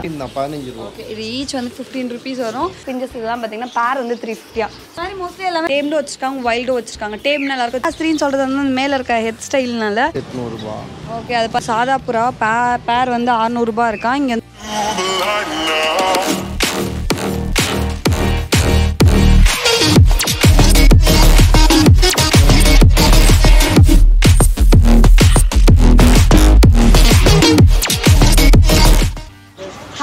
தான் பதினஞ்சு ரூபா. ஓகே இது ஈச் வந்து ஃபிஃப்டீன் ருபீஸ் வரும். பிஞ்சஸ் இதெல்லாம் பார்த்தீங்கன்னா பேர் வந்து த்ரீ ஃபிஃப்டியா மாதிரி மோஸ்ட்லி எல்லாமே வச்சிருக்காங்க வைல்டும் வச்சிருக்காங்க. டேம் நல்லா இருக்கும். ஸ்க்ரீன் சொல்கிறது வந்து மேலே இருக்க ஹெட் ஸ்டைல்னால எட்நூறுபா ஓகே அது பா- சாதா புறா பே பேர் வந்து அறநூறுபா இருக்கா? இங்கே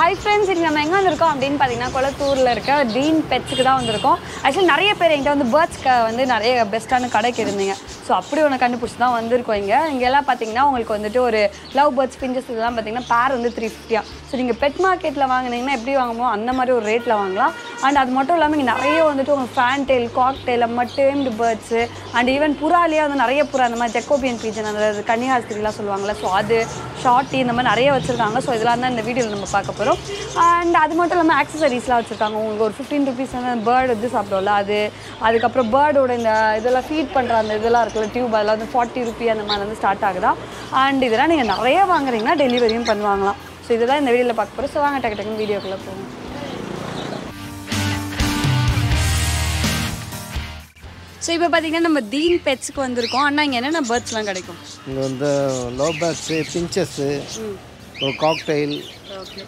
ஹாய் ஃப்ரெண்ட்ஸ் இன்றைக்கி நம்ம எங்கே வந்திருக்கோம் அப்படின்னு பார்த்தீங்கன்னா கொளத்தூரில் இருக்க டீன் பெட்ஸுக்கு தான் வந்திருக்கோம். ஆக்சுவலி நிறைய பேர் என்கிட்ட வந்து பேர்ட்ஸ்க்கு வந்து நிறைய பெஸ்ட்டான கடைக்கு இருந்தீங்க. ஸோ அப்படி ஒன்று கண்டுபிடிச்சி தான் வந்திருக்கோம் இங்கே. இங்கெல்லாம் பார்த்தீங்கன்னா உங்களுக்கு வந்துட்டு ஒரு லவ் பேர்ட்ஸ் பிஞ்சஸ் இதெல்லாம் பார்த்தீங்கன்னா பேர் வந்து த்ரீ ஃபிஃப்டியா ஸோ நீங்கள் பெட் மார்க்கெட்டில் வாங்குனீங்கன்னா எப்படி வாங்குமோ அந்த மாதிரி ஒரு ரேட்டில் வாங்கலாம். அண்ட் அது மட்டும் இல்லாமல் இங்கே நிறைய வந்துட்டு உங்களுக்கு fan tail cock tail tamed birds and even புறாலேயே வந்து நிறைய புறா அந்த மாதிரி ஜெக்கோபியன் பீஜன் அந்த கன்னியாஸ்திரிலாம் சொல்லுவாங்கள்ல ஸோ அது ஷார்ட்டி இந்த மாதிரி நிறைய வச்சுருக்காங்க. ஸோ இதெல்லாம் தான் இந்த வீடியோவில் நம்ம பார்க்க போகிறோம் அண்ட் அது மட்டும் இல்லாமல் ஆக்சசரிஸ்லாம் வச்சுருக்காங்க. உங்களுக்கு ஒரு ஃபிஃப்டீன் ருபீஸ் வந்து பேர்டு இது சாப்பிடும்ல அது அதுக்கப்புறம் பேர்டோட இந்த இதெல்லாம் ஃபீட் பண்ணுற அந்த இதெல்லாம் இருக்குது இருக்குல்ல டியூப் அதெல்லாம் வந்து ஃபார்ட்டி ருபி அந்த மாதிரி வந்து ஸ்டார்ட் ஆகுதா? அண்ட் இதெல்லாம் நீங்கள் நிறைய வாங்குறீங்கன்னா டெலிவரியும் பண்ணுவாங்களாம் ஸோ இதெல்லாம் இந்த வீடியோவில் பார்க்க போகிறோம் ஸோ வாங்க டக்கு டக்குன்னு வீடியோக்குள்ளே போகணும் ஸோ இப்போ பார்த்தீங்கன்னா நம்ம தீன் பெட்ஸுக்கு வந்திருக்கோம். அண்ணா இங்கே என்னென்ன பேர்ட்ஸ்லாம் கிடைக்கும்? இங்கே வந்து லவ் பேர்ட்ஸு பிஞ்சஸ்ஸு ஒரு காக்டெயில் ஓகே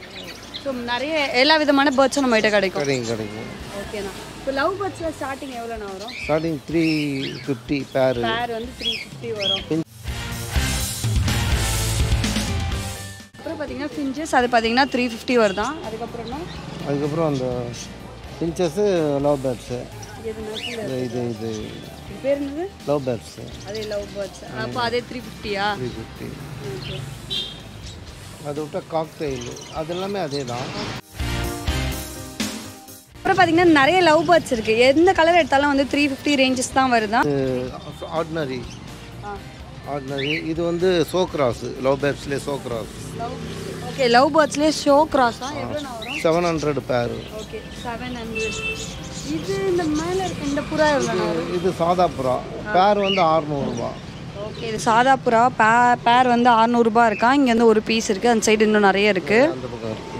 ஸோ நிறைய எல்லா விதமான பேர்ட்ஸும் நம்ம கிட்ட கிடைக்கும். கிடைக்கும் கிடைக்கும். ஓகேண்ணா இப்போ லவ் பேர்ட்ஸில் ஸ்டார்டிங் எவ்வளோண்ணா வரும்? ஸ்டார்டிங் த்ரீ ஃபிஃப்டி பேரு பேர் வந்து த்ரீ ஃபிஃப்டி வரும். அப்புறம் பார்த்தீங்கன்னா ஃபிஞ்சஸ் அது பார்த்தீங்கன்னா த்ரீ ஃபிஃப்டி வருதான் அதுக்கப்புறம்னா? அதுக்கப்புறம் அந்த பிஞ்சஸ்ஸு லவ் பேர்ட்ஸு இது இது பேர் என்னது? லவ் பேர்ட்ஸு அதே லவ் பேர்ட்ஸ் அப்போ அதே த்ரீ ஃபிஃப்டியா த்ரீ ஃபிஃப்டி அதை விட்டா காக்டெயில் அது எல்லாமே அதே தான் அப்புறம் பார்த்தீங்கன்னா நிறைய லவ் பேர்ட்ஸ் இருக்குது எந்த கலர் எடுத்தாலும் வந்து த்ரீ ஃபிஃப்டி ரேஞ்சஸ் தான் வருதா? ஆர்டினரி ஆர்டினரி இது வந்து சோக்ராஸ் லவ் பேர்ட்ஸ்லேயே சோக்ராஸ் லவ் ஓகே லவ் பேர்ட்ஸ்லேயே show கிராஸா seven hundred pair okay seven hundred இது இந்த மேலே இருக்க இந்த புறா இது சாதா புறா பேர் வந்து ஆறுநூறுபா ஓகே இது சாதா புறா பே பேர் வந்து அறநூறுபா இருக்கா? இங்கே வந்து ஒரு பீஸ் இருக்குது அந்த சைடு இன்னும் நிறைய இருக்குது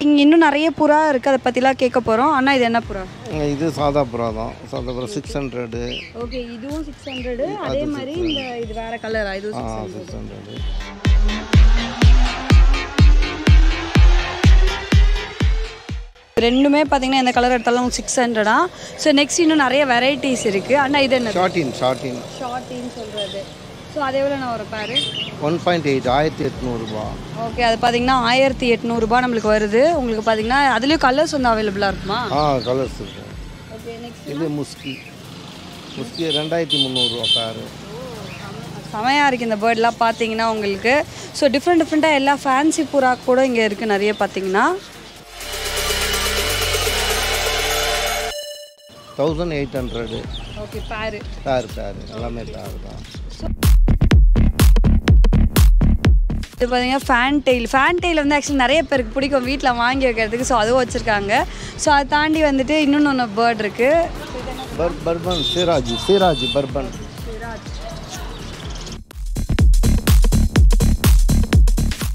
இங்கே இன்னும் நிறைய புறா இருக்குது அதை பற்றிலாம் கேட்க போகிறோம் ஆனால் இது என்ன புறா? இது சாதா புறா தான். சாதா புறா சிக்ஸ் ஹண்ட்ரடு ஓகே இதுவும் சிக்ஸ் ஹண்ட்ரடு அதே மாதிரி இந்த இது வேற கலரா இதுவும் சிக்ஸ் ஹண்ட்ரடு ரெண்டுமே பார்த்தீங்கன்னா எந்த கலர் எடுத்தாலும் சிக்ஸ் ஹண்ட்ரடா ஸோ நெக்ஸ்ட் இன்னும் நிறைய வெரைட்டிஸ் இருக்குது ஆனால் இது என்ன ஷார்டின் ஷார்டின் ஷார்ட்டின்னு சொல்கிறது ஸோ அது எவ்வளோ நான் ஒரு பேரு? ஒன் பாயிண்ட் எயிட் ஆயிரத்தி எட்நூறுபா ஓகே அது பார்த்தீங்கன்னா ஆயிரத்தி எட்நூறுபா நம்மளுக்கு வருது. உங்களுக்கு பார்த்தீங்கன்னா அதுலேயும் கலர்ஸ் வந்து அவைலபிளாக இருக்குமா? ஆ கலர்ஸ் இருக்கு. ஓகே நெக்ஸ்ட் இது முஸ்கி. முஸ்கி ரெண்டாயிரத்தி முந்நூறுரூவா பேரு. செமையாக இருக்குது இந்த பேர்ட்லாம் பார்த்தீங்கன்னா உங்களுக்கு. ஸோ டிஃப்ரெண்ட் டிஃப்ரெண்ட்டாக எல்லா ஃபேன்சி புறா கூட இங்கே இருக்குது நிறைய பார்த்தீங்கன்னா தௌசண்ட் எயிட் ஹண்ட்ரடு ஓகே பேரு. பேர் பேர். எல்லாமே பேர் தான் இது பார்த்தீங்கன்னா ஃபேன் டெயில் ஃபேன் டெயில் வந்து ஆக்சுவலி நிறைய பேருக்கு பிடிக்கும் வீட்டில் வாங்கி வைக்கிறதுக்கு. ஸோ அதுவும் வச்சுருக்காங்க. ஸோ அதை தாண்டி வந்துட்டு இன்னொன்று ஒன்று பேர்ட் இருக்குது பர் பர்பன் சிராஜ் சிராஜ் பர்பன்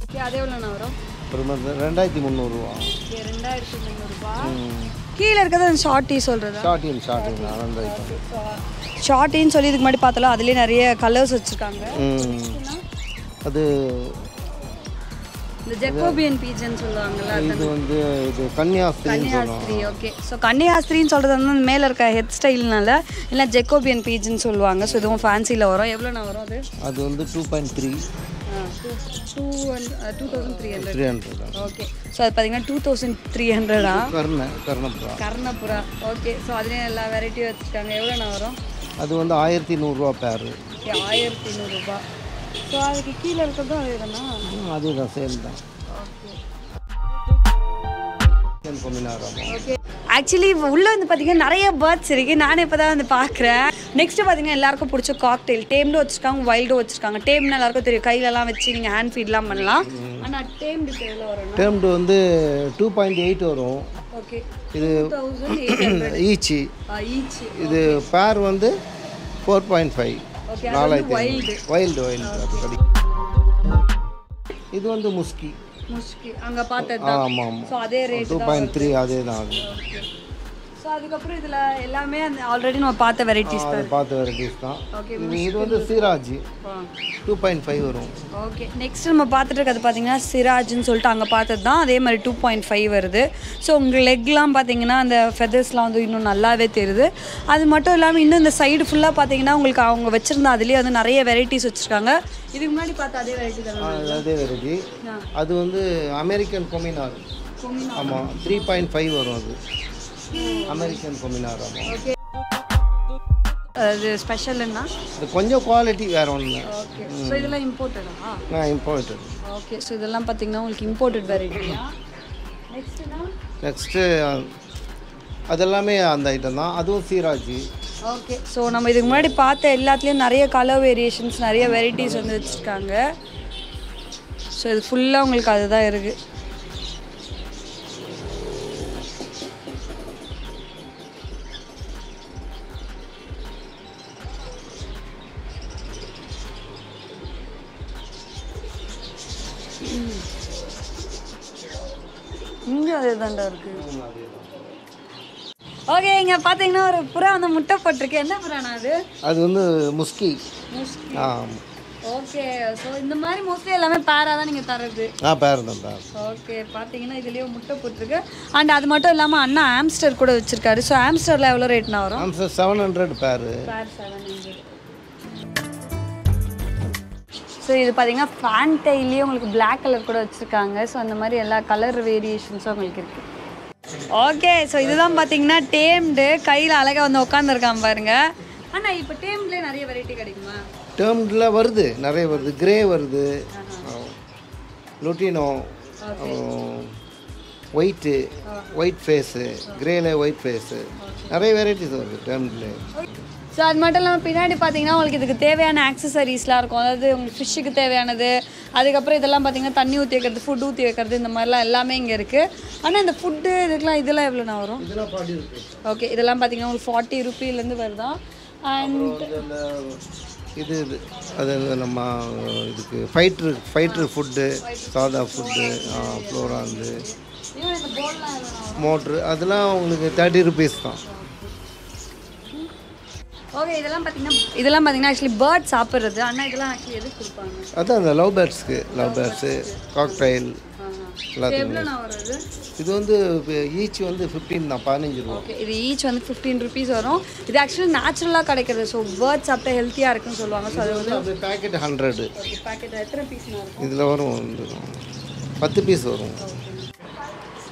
ஓகே அது எவ்வளோண்ணா வரும்? பர்பன் ரெண்டாயிரத்தி முந்நூறுரூவா ரெண்டாயிரத்தி கீழே இருக்கிறது அந்த ஷார்ட்டி சொல்கிறதா ஷார்ட்டின்னு சொல்லி இதுக்கு முன்னாடி பார்த்தாலும் அதுலேயே நிறைய கலர்ஸ் வச்சுருக்காங்க. அது இந்த ஜெக்கோபியன் பீஜன் சொல்லுவாங்கல்ல அது இது வந்து இது கன்னியாஸ்திரி ஓகே ஸோ கன்னியாஸ்திரின்னு சொல்கிறது வந்து மேலே இருக்க ஹெட் ஸ்டைல்னால இல்லை ஜெக்கோபியன் பீஜ்னு சொல்லுவாங்க. ஸோ இதுவும் ஃபேன்சியில் வரும். எவ்வளோண்ணா வரும் அது? அது வந்து two point three two two thousand three hundred three hundred okay so அது பார்த்தீங்கன்னா டூ தௌசண்ட் த்ரீ ஹண்ட்ரடா கர்ண கர்ணப்புறா கர்ணபுரா. ஓகே ஸோ அதுலேயும் எல்லா வெரைட்டியும் வச்சுருக்காங்க. எவ்வளோண்ணா வரும்? அது வந்து ஆயிரத்தி நூறுரூவா பேரு ஆயிரத்தி நூறுரூபா ஸோ அதுக்கு கீழே இருக்கிறதும் அதே தானா? அதே தான். சேம் தான் ஓகே ஆக்சுவலி உள்ளே வந்து பார்த்தீங்கன்னா நிறைய பேர்ட்ஸ் இருக்குது நானே இப்போ தான் வந்து பார்க்குறேன். நெக்ஸ்ட் பார்த்தீங்கன்னா எல்லாருக்கும் பிடிச்ச காக்டெயில் டேம்டும் வச்சுருக்காங்க வைல்டும் வச்சுருக்காங்க. டேம்னு எல்லாருக்கும் தெரியும். கையிலலாம் வச்சு நீங்கள் ஹேண்ட் ஃபீட்லாம் பண்ணலாம். ஆனால் டேம்டு எவ்வளோ வரும்னா டேர்ம்டு வந்து டூ பாயிண்ட் எயிட் வரும். ஓகே இது ஈச்சி. ஈச் இது பேர் வந்து ஃபோர் பாயிண்ட் ஃபைவ் இது வந்து முஸ்கி. முஸ்கி. அங்கே பார்த்தது ஆமாம் ஆமாம் அதே ரேட் டூ பாயிண்ட் த்ரீ அதே. தான் ஸோ அதுக்கப்புறம் இதில் எல்லாமே அந்த ஆல்ரெடி நம்ம பார்த்த வெரைட்டிஸ் தான். பார்த்த வெரைட்டிஸ் தான். ஓகே இது வந்து சீராஜ். டூ பாயிண்ட் ஃபைவ் வரும். ஓகே நெக்ஸ்ட் நம்ம பார்த்துட்டு இருக்கிறது பார்த்தீங்கன்னா சிராஜ்னு சொல்லிட்டு அங்கே பார்த்தது தான். அதே மாதிரி டூ பாயிண்ட் ஃபைவ் வருது. ஸோ உங்கள் லெக்லாம் பார்த்தீங்கன்னா அந்த ஃபெதர்ஸ்லாம் வந்து இன்னும் நல்லாவே தெரியுது. அது மட்டும் இல்லாமல் இன்னும் இந்த சைடு ஃபுல்லாக பார்த்தீங்கன்னா உங்களுக்கு அவங்க வச்சுருந்த அதுலேயே வந்து நிறைய வெரைட்டிஸ் வச்சுருக்காங்க. இதுக்கு முன்னாடி பார்த்த அதே வெரைட்டி தானே அதே வெரைட்டி. அது வந்து அமெரிக்கன் கொமினார் ஆமாம் த்ரீ பாயிண்ட் ஃபைவ் வரும் அது. ஆமாம் ஓகே. அது ஸ்பெஷல்னா இது கொஞ்சம் குவாலிட்டி வேறு ஒன்று ஓகே. ஸோ இதெல்லாம் இம்போர்ட்டடா நான் இம்பார்ட்டட் ஓகே. ஸோ இதெல்லாம் பார்த்தீங்கன்னா உங்களுக்கு இம்போர்ட்டட் வெரைட்டியா நெக்ஸ்ட்டு அதெல்லாமே அந்த ஐட்டம் தான். அதுவும் சீராஜ் ஓகே. ஸோ நம்ம இதுக்கு முன்னாடி பார்த்த எல்லாத்துலேயும் நிறைய கலர் வேரியேஷன்ஸ் நிறைய வெரைட்டிஸ் வந்து வச்சுருக்காங்க. ஸோ இது ஃபுல்லாக உங்களுக்கு அதுதான் இருக்குது இங்கே அதே தாண்டா இருக்குது ஓகே இங்கே பார்த்தீங்கன்னா ஒரு புறா அந்த முட்டை போட்டிருக்கு. என்ன புறானா அது? அது வந்து முஸ்கி. ஓகே ஸோ இந்த மாதிரி மோஸ்ட்லி எல்லாமே பேராக தான் நீங்கள் தர்றது. ஆ பேர் தான் பேர் ஓகே பார்த்தீங்கன்னா இதுலேயே முட்டை போட்டிருக்கு. அண்ட் அது மட்டும் இல்லாமல் அண்ணா ஆம்ஸ்டர் கூட வச்சுருக்காரு. ஸோ ஆம்ஸ்டரில் எவ்வளோ ரேட்னா வரும்? செவன் ஹண்ட்ரட் பேர். பேர் செவன் ஹண்ட்ரட் ஸோ இது பார்த்தீங்கன்னா ஃபேண்டைலேயே உங்களுக்கு Black கலர் கூட வச்சுருக்காங்க. ஸோ அந்த மாதிரி எல்லா கலர் வேரியேஷன்ஸும் உங்களுக்கு இருக்குது ஓகே ஸோ இதுதான் பார்த்தீங்கன்னா டேம்டு கையில் அழகாக வந்து உட்காந்துருக்கான் பாருங்க. அண்ணா இப்போ டேம்ட்லேயே நிறைய வெரைட்டி கிடைக்குமா? டேர்ம்டில் வருது நிறைய வருது. கிரே வருது. லுட்டினோ ஒயிட்டு ஒயிட் ஃபேஸு கிரேல ஒயிட் ஃபேஸு நிறைய வெரைட்டிஸ் வருது டேர்ம்டில் ஸோ அது மட்டும் இல்லாமல் பின்னாடி பார்த்தீங்கன்னா உங்களுக்கு இதுக்கு தேவையான ஆக்சசரிஸ்லாம் இருக்கும். அதாவது உங்களுக்கு ஃபிஷ்ஷுக்கு தேவையானது அதுக்கப்புறம் இதெல்லாம் பார்த்தீங்கன்னா தண்ணி ஊற்றி வைக்கிறது ஃபுட் ஊற்றி வைக்கிறது இந்த மாதிரிலாம் எல்லாமே இங்கே இருக்குது ஆனால் இந்த ஃபுட்டு இதுக்கெலாம் இதெல்லாம் எவ்வளோண்ணா வரும்? ஓகே இதெல்லாம் பார்த்தீங்கன்னா உங்களுக்கு ஃபார்ட்டி ருபீலேருந்து வருதான் அண்ட் இது இது அது நம்ம இதுக்கு ஃபைட்ரு ஃபைட்ரு ஃபுட்டு சாதா ஃபுட்டு ஃப்ளோராந்து மோட்ரு அதெல்லாம் உங்களுக்கு தேர்ட்டி ருபீஸ் தான். ஓகே இதெல்லாம் பார்த்தீங்கன்னா இதெல்லாம் பார்த்தீங்கன்னா ஆக்சுவலி பேர்ட் சாப்பிட்றது. ஆனால் இதெல்லாம் ஆக்சுவலி எதுக்கு கொடுப்பாங்க? அதான் அந்த லவ் பேர்ட்ஸ்க்கு லவ் பேர்ட்ஸு காக்டைல் இது வந்து ஈச் வந்து ஃபிஃப்டீன் தான் பதினஞ்சு ரூபா. ஓகே இது ஈச் வந்து ஃபிஃப்டீன் ருபீஸ் வரும். இது ஆக்சுவலி நேச்சுரலாக கிடைக்கிறது. ஸோ பேர்ட் சாப்பிட்டா ஹெல்த்தியாக இருக்குன்னு சொல்லுவாங்க. ஸோ அது வந்து பேக்கெட் ஹண்ட்ரடு பாக்கெட் எத்தனை இருக்கும்? இதில் வரும் பத்து பீஸ் வரும்.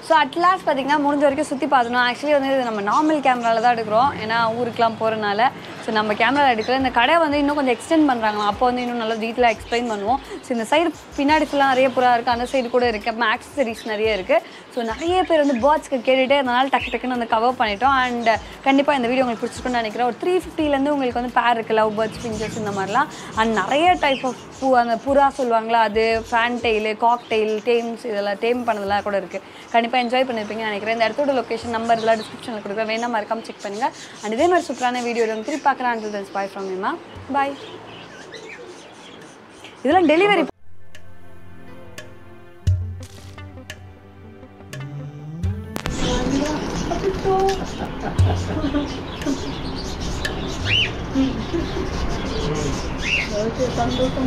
ஸோ அட்லாஸ்ட் பார்த்தீங்கன்னா முடிஞ்ச வரைக்கும் சுற்றி பார்த்தோம் ஆக்சுவலி வந்து நம்ம நார்மல் கேமராவில் தான் எடுக்கிறோம். ஏன்னா ஊருக்குலாம் போகிறனால ஸோ நம்ம கேமரா எடுக்கிற இந்த கடை வந்து இன்னும் கொஞ்சம் எக்ஸ்டெண்ட் பண்ணுறாங்க அப்போ வந்து இன்னும் நல்லா டீட்டெயிலாக எக்ஸ்பிளைன் பண்ணுவோம். ஸோ இந்த சைடு பின்னாடி ஃபுல்லாக நிறைய புறா இருக்குது அந்த சைடு கூட இருக்குது அப்புறம் ஆக்சசரிஸ் நிறைய இருக்குது ஸோ நிறைய பேர் வந்து பேர்ட்ஸ்க்கு கேட்டுகிட்டே இருந்தனால டக்கு டக்குன்னு வந்து கவர் பண்ணிட்டோம். அண்ட் கண்டிப்பாக இந்த வீடியோ உங்களுக்கு பிடிச்சிருக்குன்னு நினைக்கிறேன். ஒரு த்ரீ ஃபிஃப்டிலேருந்து உங்களுக்கு வந்து பேர் இருக்குது லவ் பேர்ட்ஸ் பிஞ்சஸ் இந்த மாதிரிலாம். அண்ட் நிறைய டைப் ஆஃப் பூ அந்த புறா சொல்லுவாங்களா அது ஃபேன் டெய்லு காக் டெயில் டேம்ஸ் இதெல்லாம் டேம் பண்ணதெல்லாம் கூட இருக்குது கண்டிப்பாக என்ஜாய் பண்ணியிருப்பீங்கன்னு நினைக்கிறேன். இந்த இடத்தோட லொக்கேஷன் நம்பர் இதெல்லாம் டிஸ்கிரிப்ஷனில் கொடுக்குறேன். வேணா மறக்காம செக் பண்ணுங்கள் அண்ட் இதே மாதிரி சூப்பரான வீடியோ வந்து திருப்பி பார்க்குறேன். அண்ட் பாய் ஃப்ரம் மேமா பாய் இதெல்லாம் டெலிவரி സന്തോഷം സന്തോഷം